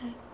that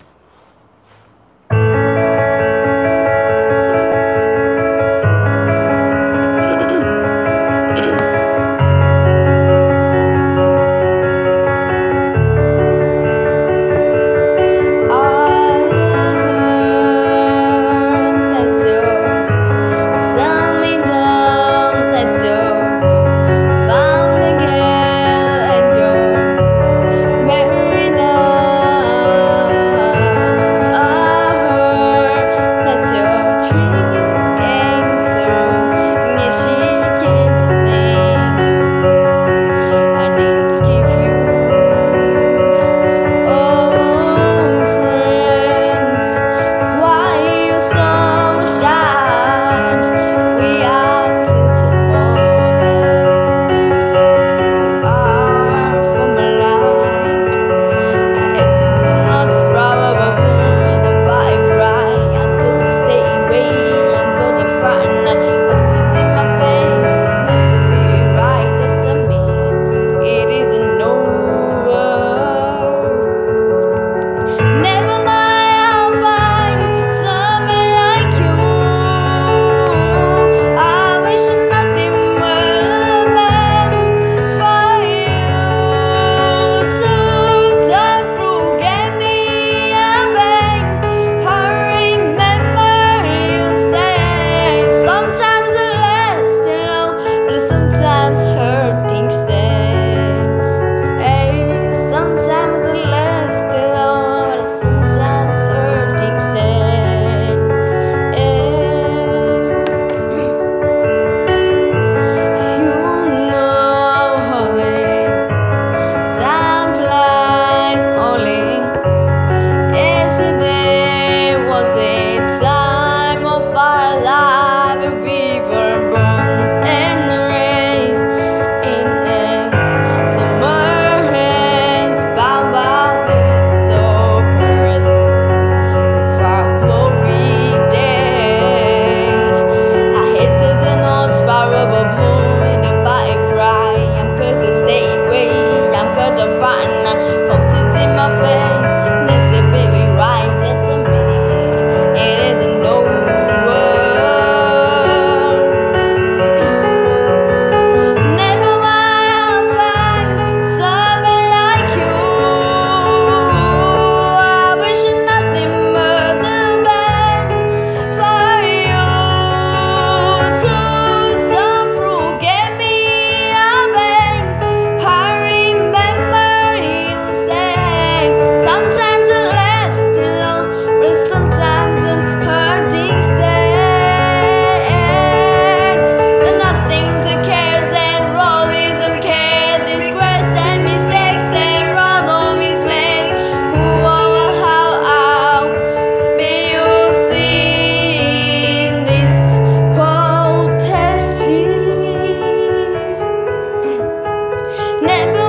Never